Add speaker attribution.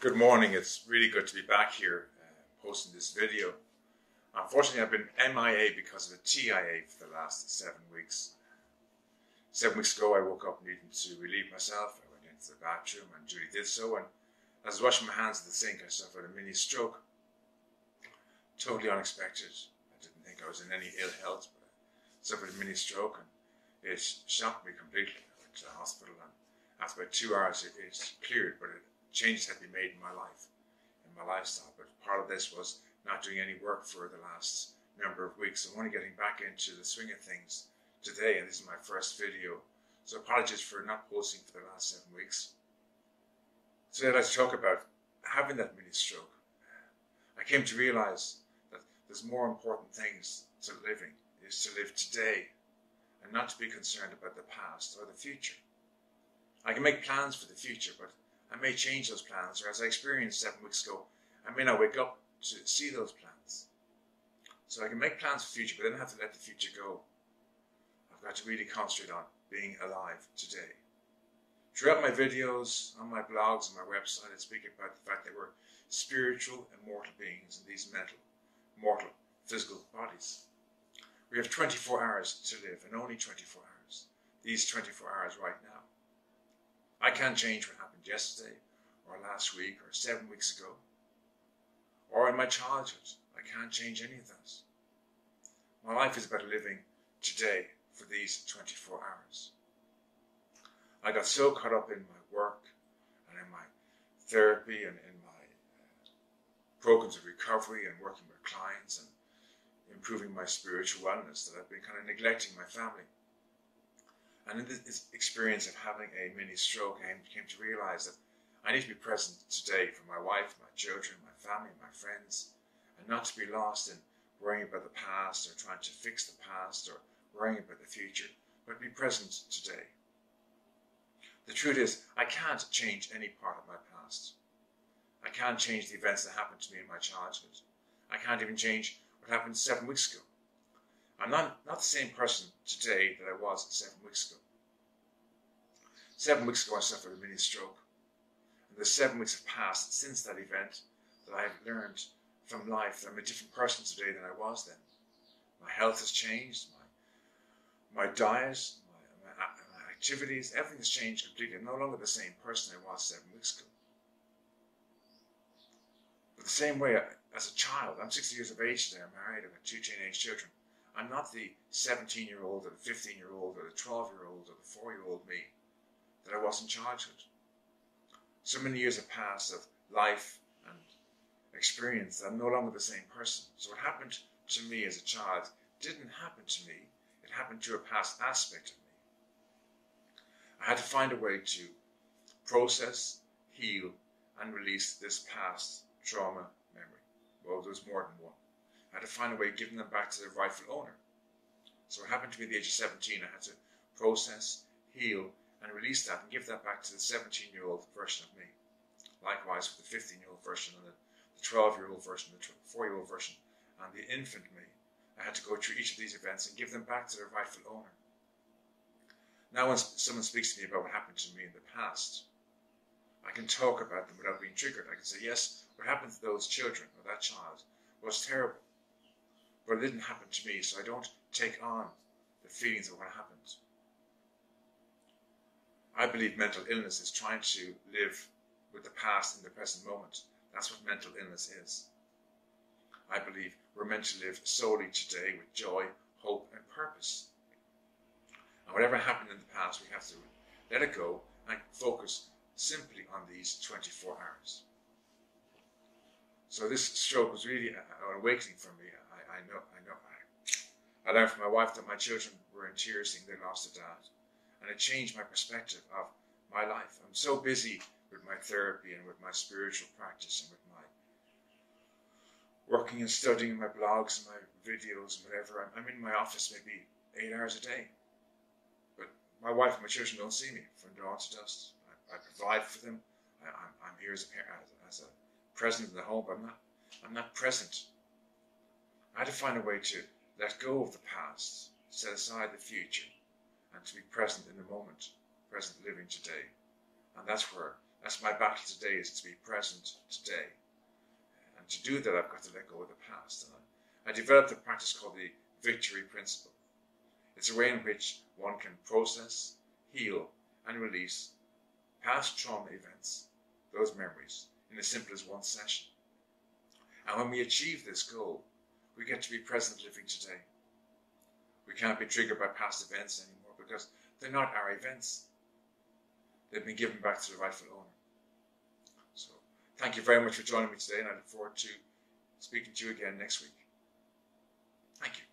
Speaker 1: Good morning. It's really good to be back here uh, posting this video. Unfortunately, I've been MIA because of a TIA for the last seven weeks. Seven weeks ago, I woke up needing to relieve myself. I went into the bathroom and Julie did so. And as I was washing my hands at the sink, I suffered a mini stroke. Totally unexpected. I didn't think I was in any ill health, but I suffered a mini stroke and it shocked me completely. I went to the hospital and after about two hours, it, it cleared, but it changes had been made in my life, in my lifestyle. But part of this was not doing any work for the last number of weeks. I'm only getting back into the swing of things today, and this is my first video. So apologies for not posting for the last seven weeks. Today, let's talk about having that mini stroke. I came to realize that there's more important things to living is to live today and not to be concerned about the past or the future. I can make plans for the future, but I may change those plans, or as I experienced seven weeks ago, I may not wake up to see those plans. So I can make plans for the future, but then I have to let the future go. I've got to really concentrate on being alive today. Throughout my videos, on my blogs, on my website, I speak about the fact that we're spiritual and mortal beings in these mental, mortal, physical bodies. We have 24 hours to live, and only 24 hours. These 24 hours right now. I can't change what happened yesterday, or last week, or seven weeks ago, or in my childhood. I can't change any of that. My life is about living today for these 24 hours. I got so caught up in my work and in my therapy and in my uh, programs of recovery and working with clients and improving my spiritual wellness that I've been kind of neglecting my family. And in this experience of having a mini stroke, I came to realize that I need to be present today for my wife, my children, my family, my friends, and not to be lost in worrying about the past or trying to fix the past or worrying about the future, but be present today. The truth is, I can't change any part of my past. I can't change the events that happened to me in my childhood. I can't even change what happened seven weeks ago. I'm not, not the same person today that I was seven weeks ago. Seven weeks ago, I suffered a mini stroke. And the seven weeks have passed since that event that I have learned from life that I'm a different person today than I was then. My health has changed, my, my diet, my, my, my activities, everything has changed completely. I'm no longer the same person I was seven weeks ago. But the same way, as a child, I'm 60 years of age today, I'm married, I've got two teenage children. I'm not the 17 year old or the 15 year old or the 12 year old or the 4 year old me that I was in childhood. So many years have passed of life and experience that I'm no longer the same person. So what happened to me as a child didn't happen to me, it happened to a past aspect of me. I had to find a way to process, heal, and release this past trauma memory. Well, there's more than one. I had to find a way of giving them back to their rightful owner. So it happened to be the age of 17. I had to process, heal, and release that and give that back to the 17 year old version of me. Likewise with the 15 year old version and the 12 year old version, the 4 year old version, and the infant me. I had to go through each of these events and give them back to their rightful owner. Now, when someone speaks to me about what happened to me in the past, I can talk about them without being triggered. I can say, yes, what happened to those children or that child was terrible. But it didn't happen to me, so I don't take on the feelings of what happened. I believe mental illness is trying to live with the past in the present moment. That's what mental illness is. I believe we're meant to live solely today with joy, hope, and purpose. And whatever happened in the past, we have to let it go and focus simply on these 24 hours. So this stroke was really an awakening for me. I know, I know. I, I learned from my wife that my children were in tears seeing they lost a dad. And it changed my perspective of my life. I'm so busy with my therapy and with my spiritual practice and with my working and studying my blogs and my videos and whatever. I'm, I'm in my office maybe eight hours a day. But my wife and my children don't see me from dawn to dusk. I, I provide for them. I, am here as a, parent, as a present in the home, but I'm not, I'm not present I had to find a way to let go of the past, set aside the future, and to be present in the moment, present living today. And that's where That's my battle today is to be present today. And to do that, I've got to let go of the past. And I, I developed a practice called the victory principle. It's a way in which one can process, heal, and release past trauma events, those memories, in as simple as one session. And when we achieve this goal, we get to be present living today. We can't be triggered by past events anymore because they're not our events. They've been given back to the rightful owner. So thank you very much for joining me today and I look forward to speaking to you again next week. Thank you.